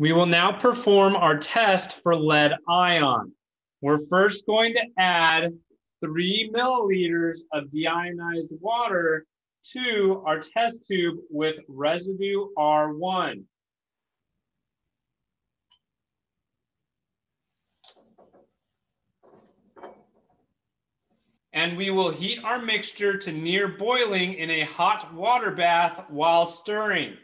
We will now perform our test for lead ion. We're first going to add three milliliters of deionized water to our test tube with residue R1. And we will heat our mixture to near boiling in a hot water bath while stirring.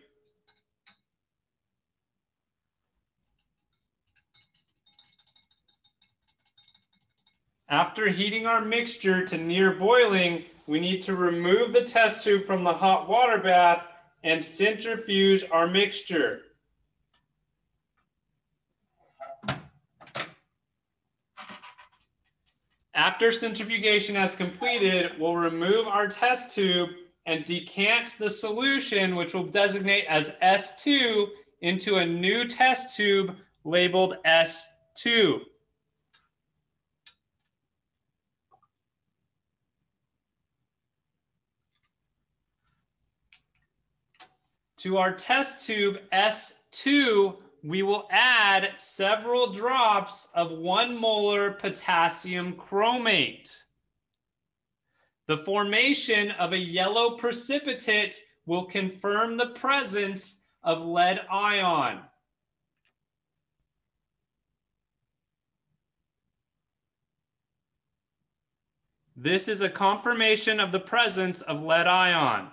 After heating our mixture to near boiling, we need to remove the test tube from the hot water bath and centrifuge our mixture. After centrifugation has completed, we'll remove our test tube and decant the solution, which we'll designate as S2, into a new test tube labeled S2. To our test tube S2, we will add several drops of one molar potassium chromate. The formation of a yellow precipitate will confirm the presence of lead ion. This is a confirmation of the presence of lead ion.